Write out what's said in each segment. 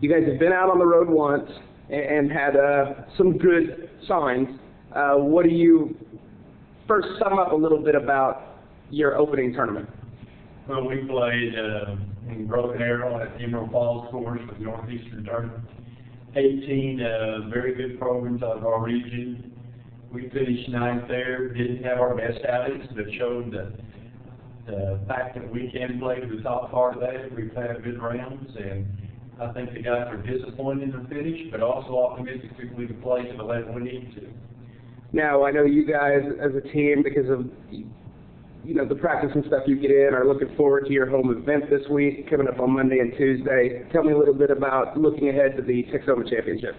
You guys have been out on the road once and, had uh, some good signs. Uh, what do you first sum up a little bit about your opening tournament? Well, we played uh, in Broken Arrow at Emerald Falls course with Northeastern Tournament. 18 uh, very good programs out of our region. We finished ninth there. Didn't have our best outings, but showed the, the fact that we can play to the top part of that. We've had good rounds, and I think the guys are disappointed in the finish, but also optimistic that we can play to the level we need to. Now, I know you guys as a team, because of you know the practice and stuff you get in, are looking forward to your home event this week, coming up on Monday and Tuesday. Tell me a little bit about looking ahead to the Texoma Championship.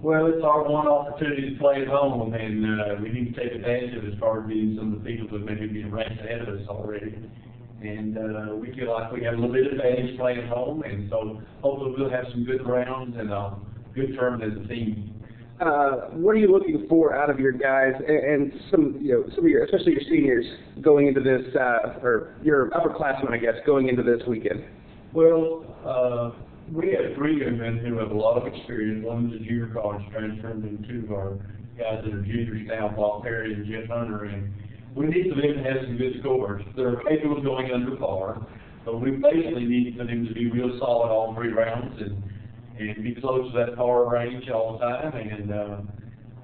Well, it's our one opportunity to play at home, and uh, we need to take advantage of it as far as being some of the people that maybe been ranked ahead of us already. And uh, we feel like we have a little bit of advantage playing home, and so hopefully we'll have some good rounds and a good tournament as a team. Uh, what are you looking for out of your guys and, and some, you know, some of your, especially your seniors, going into this, uh, or your upperclassmen, I guess, going into this weekend? Well, uh, we have three young men who have a lot of experience. One's a junior college transfer, and two of our guys that are juniors now, Bob Perry and Jeff Hunter. And we need them to have some good scores. They're capable of going under par, but we basically need for them to be real solid all three rounds and and be close to that par range all the time. And uh,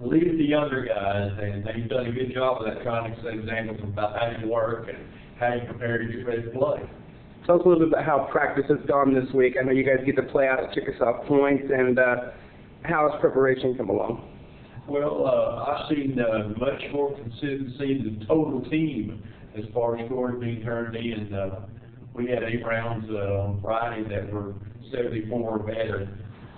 leave the younger guys, and they've done a good job of that, trying to examples about how you work and how you prepare to get ready to play. Tell us a little bit about how practice has gone this week. I know you guys get to play out at Chickasaw Pointe, and uh, how has preparation come along? Well, uh, I've seen uh, much more consistency in the total team as far as scores being turned in. Uh, we had eight rounds uh, on Friday that were 74 or better,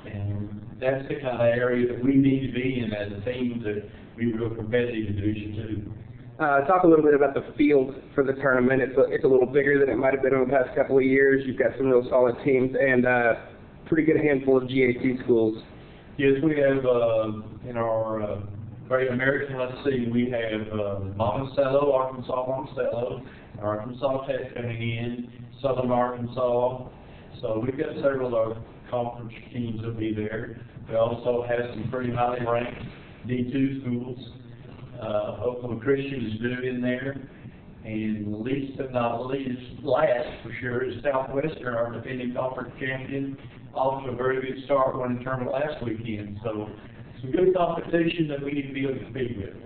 and that's the kind of area that we need to be in as a team to be real competitive in Division Two. Uh, talk a little bit about the field for the tournament. It's a, it's a little bigger than it might have been in the past couple of years. You've got some real solid teams and uh, pretty good handful of GAC schools. Yes, we have uh, in our uh, Great American, let's see, we have uh, Monticello, Arkansas Monticello, Arkansas Tech coming in, Southern Arkansas. So we've got several of our conference teams will be there. We also have some pretty highly ranked D2 schools. Uh, Oklahoma Christian is new in there. And least but not least, last for sure, is Southwestern, our defending conference champion. To a very good start winning tournament last weekend. So some good competition that we need to be able to compete with.